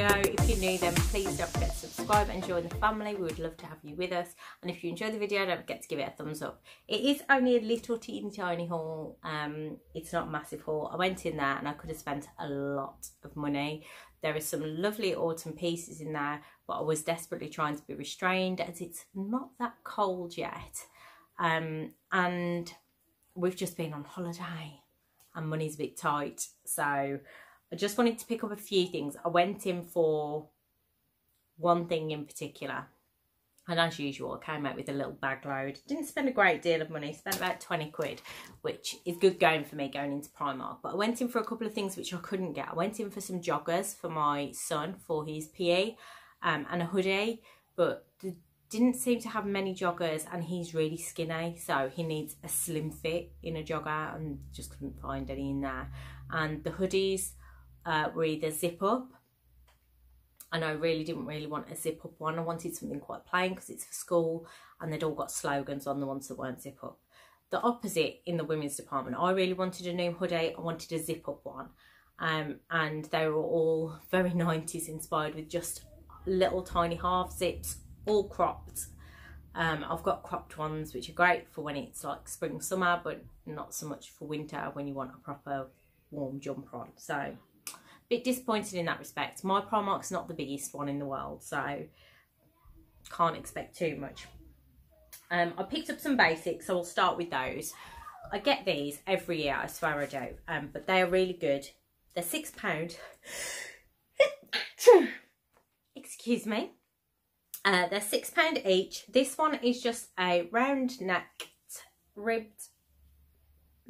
video. If you're new then please don't forget to subscribe and join the family. We would love to have you with us. And if you enjoy the video don't forget to give it a thumbs up. It is only a little teeny tiny haul. Um, it's not a massive haul. I went in there and I could have spent a lot of money. There are some lovely autumn pieces in there but I was desperately trying to be restrained as it's not that cold yet. Um, and we've just been on holiday and money's a bit tight. So I just wanted to pick up a few things. I went in for one thing in particular. And as usual, I came out with a little bag load. Didn't spend a great deal of money, spent about 20 quid, which is good going for me going into Primark. But I went in for a couple of things which I couldn't get. I went in for some joggers for my son for his PE um, and a hoodie, but didn't seem to have many joggers and he's really skinny so he needs a slim fit in a jogger and just couldn't find any in there and the hoodies uh, were either zip up. And I really didn't really want a zip up one. I wanted something quite plain because it's for school and they'd all got slogans on the ones that weren't zip up. The opposite in the women's department. I really wanted a new hoodie. I wanted a zip up one. Um, and they were all very 90s inspired with just little tiny half zips all cropped. Um, I've got cropped ones which are great for when it's like spring summer but not so much for winter when you want a proper warm jumper on. So bit disappointed in that respect. My Primark's not the biggest one in the world so can't expect too much. Um, I picked up some basics so we'll start with those. I get these every year, I swear I do, um, but they are really good. They're £6. Excuse me. Uh, they're £6 each. This one is just a round necked, ribbed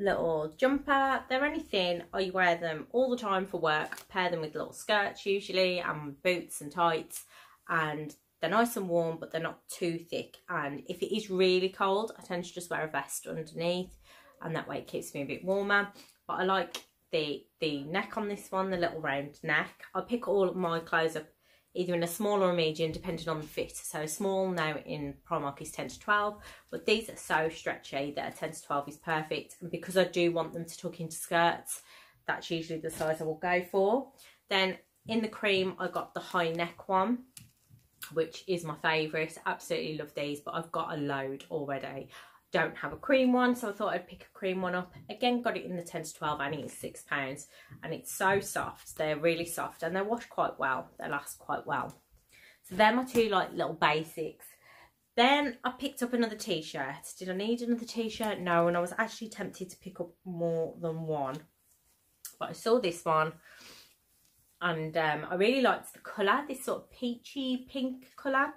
little jumper. They're only thin. I wear them all the time for work. Pair them with little skirts usually and boots and tights. And they're nice and warm, but they're not too thick. And if it is really cold, I tend to just wear a vest underneath. And that way it keeps me a bit warmer. But I like the, the neck on this one, the little round neck. I pick all of my clothes up either in a small or a medium depending on the fit. So small now in Primark is 10 to 12 but these are so stretchy that a 10 to 12 is perfect and because I do want them to tuck into skirts that's usually the size I will go for. Then in the cream I got the high neck one which is my favourite. Absolutely love these but I've got a load already don't have a cream one so I thought I'd pick a cream one up. Again got it in the 10 to 12 and it's six pounds and it's so soft. They're really soft and they wash quite well. They last quite well. So they're my two like little basics. Then I picked up another t-shirt. Did I need another t-shirt? No and I was actually tempted to pick up more than one. But I saw this one and um, I really liked the colour this sort of peachy pink colour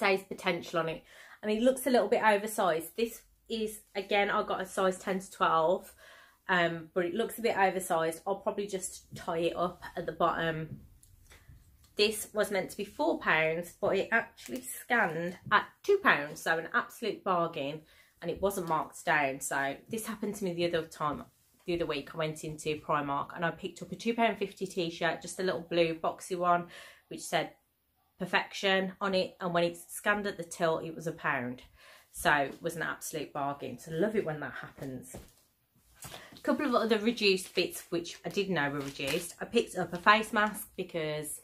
says potential on it and it looks a little bit oversized. This is, again, I got a size 10 to 12, um, but it looks a bit oversized. I'll probably just tie it up at the bottom. This was meant to be £4, but it actually scanned at £2, so an absolute bargain, and it wasn't marked down. So this happened to me the other time, the other week. I went into Primark and I picked up a £2.50 t-shirt, just a little blue boxy one, which said perfection on it and when it's scanned at the till it was a pound. So it was an absolute bargain. So love it when that happens. A couple of other reduced bits which I didn't know were reduced. I picked up a face mask because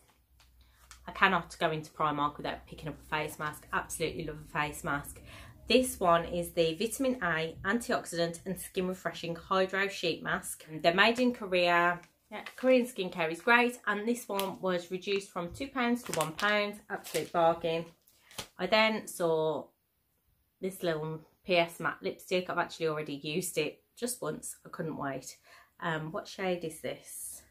I cannot go into Primark without picking up a face mask. Absolutely love a face mask. This one is the Vitamin A Antioxidant and Skin Refreshing Hydro Sheet Mask. They're made in Korea. Yeah, Korean skincare is great and this one was reduced from £2 to £1, absolute bargain. I then saw this little PS matte lipstick. I've actually already used it just once. I couldn't wait. Um, what shade is this?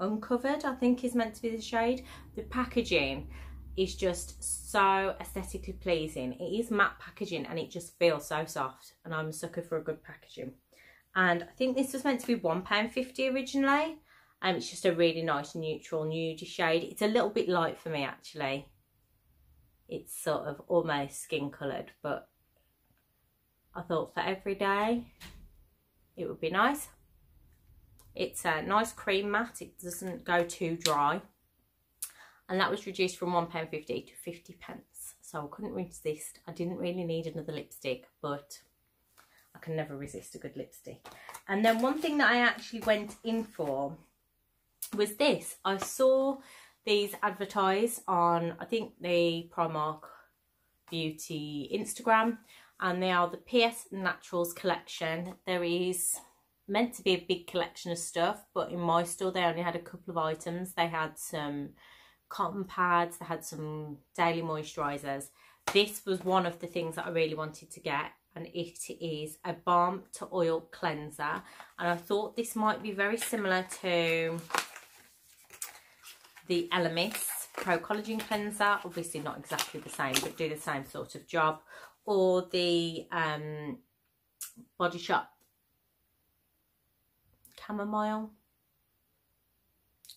Uncovered, I think is meant to be the shade. The packaging is just so aesthetically pleasing. It is matte packaging and it just feels so soft and I'm a sucker for a good packaging and I think this was meant to be £1.50 originally. Um, it's just a really nice neutral nude shade. It's a little bit light for me actually. It's sort of almost skin coloured but I thought for every day it would be nice. It's a nice cream matte, it doesn't go too dry. And that was reduced from £1.50 to 50 pence. So I couldn't resist. I didn't really need another lipstick, but can never resist a good lipstick. And then one thing that I actually went in for was this. I saw these advertised on, I think, the Primark Beauty Instagram. And they are the PS Naturals collection. There is meant to be a big collection of stuff, but in my store they only had a couple of items. They had some cotton pads, they had some daily moisturisers. This was one of the things that I really wanted to get and it is a balm to oil cleanser and I thought this might be very similar to the Elemis Pro Collagen Cleanser, obviously not exactly the same but do the same sort of job or the um, Body Shop Chamomile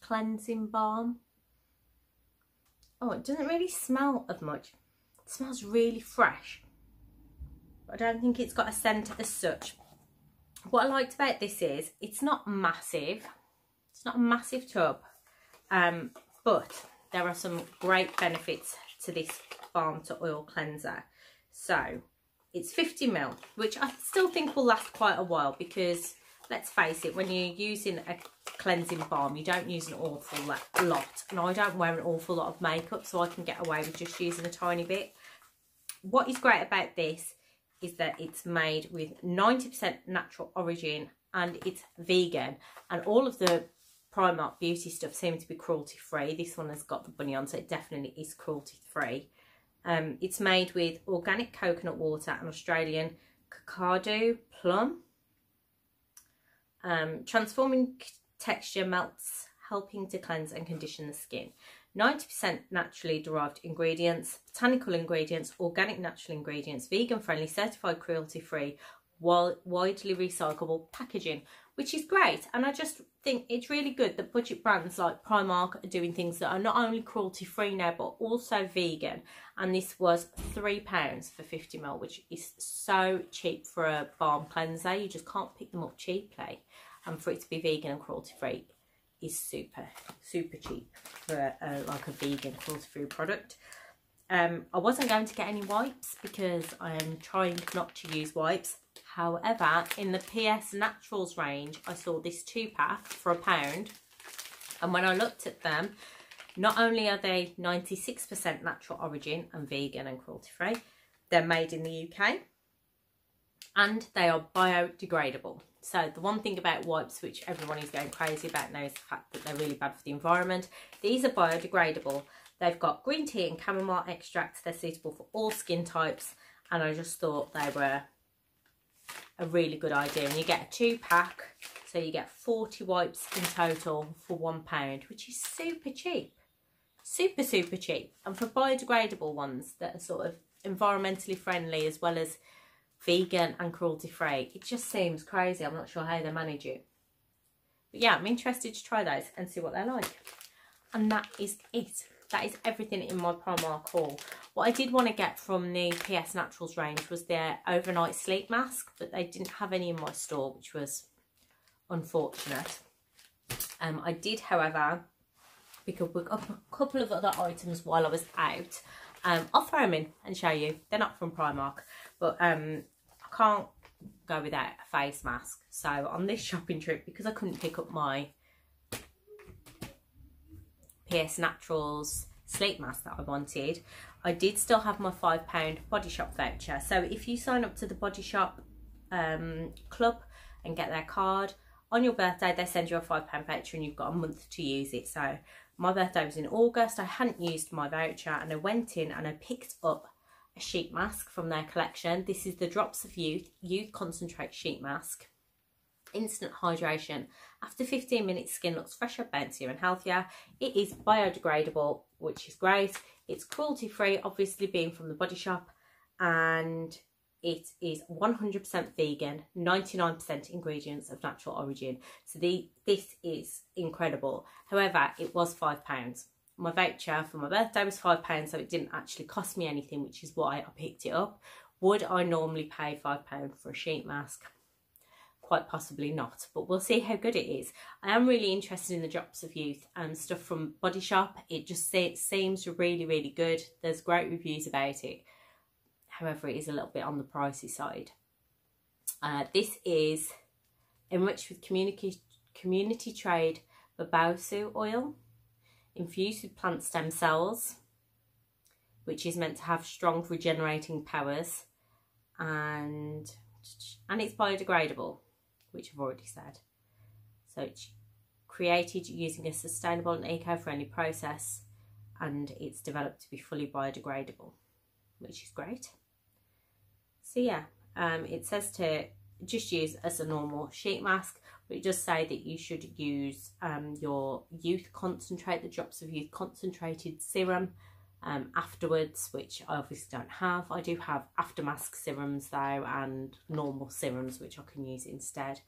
Cleansing Balm. Oh, it doesn't really smell of much. It smells really fresh I don't think it's got a scent as such. What I liked about this is it's not massive. It's not a massive tub, um, but there are some great benefits to this balm to oil cleanser. So it's 50 mil, which I still think will last quite a while because let's face it, when you're using a cleansing balm, you don't use an awful lot. And I don't wear an awful lot of makeup, so I can get away with just using a tiny bit. What is great about this is that it's made with 90% natural origin and it's vegan. And all of the Primark beauty stuff seem to be cruelty free. This one has got the bunny on, so it definitely is cruelty free. Um, it's made with organic coconut water and Australian Kakadu plum. Um, transforming texture melts, helping to cleanse and condition the skin. 90% naturally derived ingredients, botanical ingredients, organic natural ingredients, vegan friendly, certified cruelty free, widely recyclable packaging, which is great. And I just think it's really good that budget brands like Primark are doing things that are not only cruelty free now, but also vegan. And this was £3 for 50ml, which is so cheap for a balm cleanser. You just can't pick them up cheaply. And for it to be vegan and cruelty free is super, super cheap for uh, like a vegan cruelty-free product. Um, I wasn't going to get any wipes because I am trying not to use wipes. However, in the PS Naturals range, I saw this two-pack for a pound. And when I looked at them, not only are they 96% natural origin and vegan and cruelty-free, they're made in the UK and they are biodegradable. So the one thing about wipes, which everyone is going crazy about now, is the fact that they're really bad for the environment. These are biodegradable. They've got green tea and chamomile extracts. They're suitable for all skin types. And I just thought they were a really good idea. And you get a two pack. So you get 40 wipes in total for one pound, which is super cheap. Super, super cheap. And for biodegradable ones that are sort of environmentally friendly as well as vegan and cruelty free. It just seems crazy. I'm not sure how they manage it. But yeah, I'm interested to try those and see what they're like. And that is it. That is everything in my Primark haul. What I did want to get from the PS Naturals range was their overnight sleep mask, but they didn't have any in my store, which was unfortunate. Um, I did, however, pick up a couple of other items while I was out. Um, I'll throw them in and show you. They're not from Primark, but um, I can't go without a face mask. So on this shopping trip, because I couldn't pick up my PS Naturals sleep mask that I wanted, I did still have my £5 Body Shop voucher. So if you sign up to the Body Shop um, club and get their card, on your birthday they send you a £5 voucher and you've got a month to use it. So my birthday was in August, I hadn't used my voucher and I went in and I picked up sheet mask from their collection. This is the Drops of Youth Youth Concentrate Sheet Mask. Instant hydration. After 15 minutes, skin looks fresher, bouncier and healthier. It is biodegradable, which is great. It's cruelty-free, obviously being from the Body Shop. And it is 100% vegan, 99% ingredients of natural origin. So the this is incredible. However, it was £5 my voucher for my birthday was £5, so it didn't actually cost me anything, which is why I picked it up. Would I normally pay £5 for a sheet mask? Quite possibly not, but we'll see how good it is. I am really interested in the Drops of Youth and stuff from Body Shop. It just seems really, really good. There's great reviews about it. However, it is a little bit on the pricey side. Uh, this is enriched with community, community trade babassu oil infused with plant stem cells, which is meant to have strong regenerating powers, and and it's biodegradable, which I've already said. So it's created using a sustainable and eco-friendly process, and it's developed to be fully biodegradable, which is great. So yeah, um, it says to just use as a normal sheet mask but it say that you should use um, your youth concentrate, the drops of youth concentrated serum um, afterwards, which I obviously don't have. I do have aftermask serums though and normal serums which I can use instead.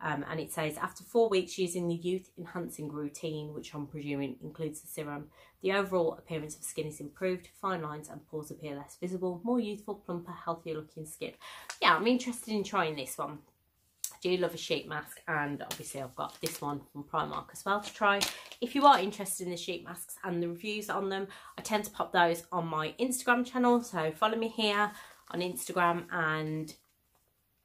Um, and it says after four weeks using the youth enhancing routine, which I'm presuming includes the serum, the overall appearance of skin is improved, fine lines and pores appear less visible, more youthful, plumper, healthier looking skin. Yeah, I'm interested in trying this one do love a sheet mask and obviously I've got this one from Primark as well to try. If you are interested in the sheet masks and the reviews on them, I tend to pop those on my Instagram channel. So follow me here on Instagram and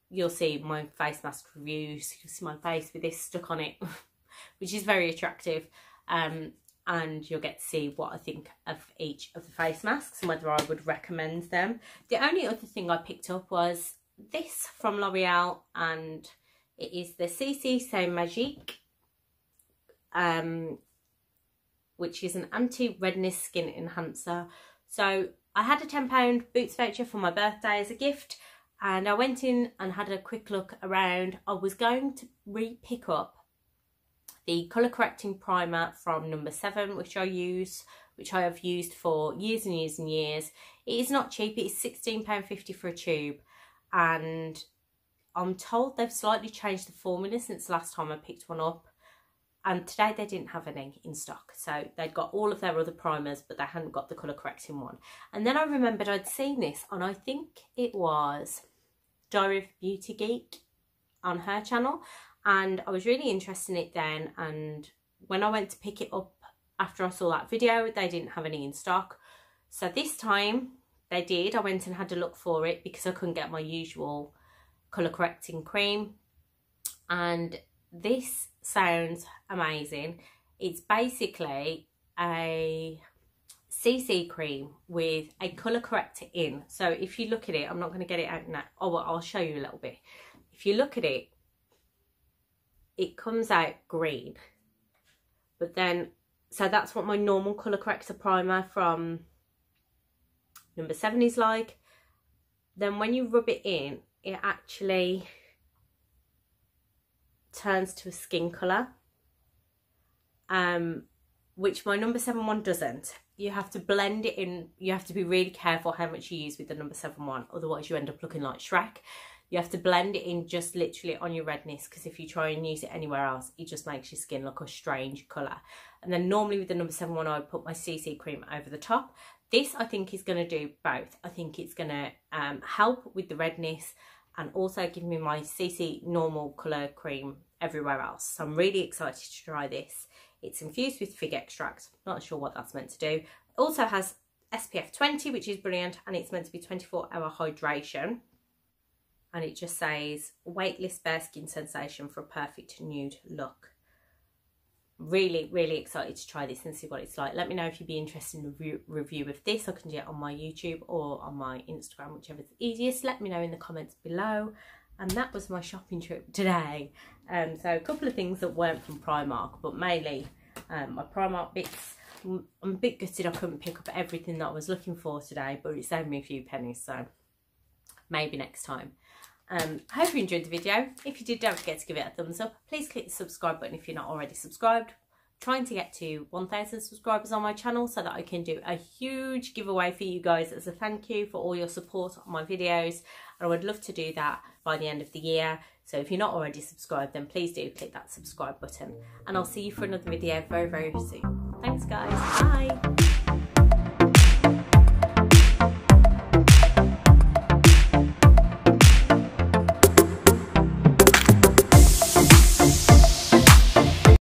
you'll see my face mask reviews. You'll see my face with this stuck on it, which is very attractive. Um, and you'll get to see what I think of each of the face masks and whether I would recommend them. The only other thing I picked up was this from L'Oreal and it is the CC So Magique, um, which is an anti-redness skin enhancer. So I had a £10 Boots voucher for my birthday as a gift and I went in and had a quick look around. I was going to re-pick up the colour correcting primer from number 7 which I use which I have used for years and years and years. It is not cheap, it is £16.50 for a tube and I'm told they've slightly changed the formula since last time I picked one up. And today they didn't have any in stock. So they'd got all of their other primers, but they hadn't got the colour correcting one. And then I remembered I'd seen this and I think it was Diary of Beauty Geek on her channel. And I was really interested in it then. And when I went to pick it up after I saw that video, they didn't have any in stock. So this time they did. I went and had a look for it because I couldn't get my usual colour correcting cream. And this sounds amazing. It's basically a CC cream with a colour corrector in. So if you look at it I'm not going to get it out now. Oh well, I'll show you a little bit. If you look at it it comes out green. But then so that's what my normal colour corrector primer from number seven is like. Then when you rub it in it actually turns to a skin colour um, which my number seven one doesn't. You have to blend it in you have to be really careful how much you use with the number seven one otherwise you end up looking like Shrek. You have to blend it in just literally on your redness because if you try and use it anywhere else it just makes your skin look a strange colour. And then normally with the number seven one I would put my CC cream over the top this I think is going to do both. I think it's going to um, help with the redness and also give me my CC normal colour cream everywhere else. So I'm really excited to try this. It's infused with fig extract. Not sure what that's meant to do. It also has SPF 20, which is brilliant, and it's meant to be 24 hour hydration. And it just says weightless bare skin sensation for a perfect nude look really really excited to try this and see what it's like. Let me know if you'd be interested in a review, review of this. I can do it on my youtube or on my instagram whichever's easiest. Let me know in the comments below. And that was my shopping trip today. Um so a couple of things that weren't from primark but mainly um, my primark bits. I'm a bit gutted i couldn't pick up everything that i was looking for today but it saved me a few pennies so maybe next time um, I hope you enjoyed the video. If you did, don't forget to give it a thumbs up. Please click the subscribe button if you're not already subscribed. I'm trying to get to 1,000 subscribers on my channel so that I can do a huge giveaway for you guys as a thank you for all your support on my videos. And I would love to do that by the end of the year. So if you're not already subscribed, then please do click that subscribe button. And I'll see you for another video very, very soon. Thanks, guys. Bye.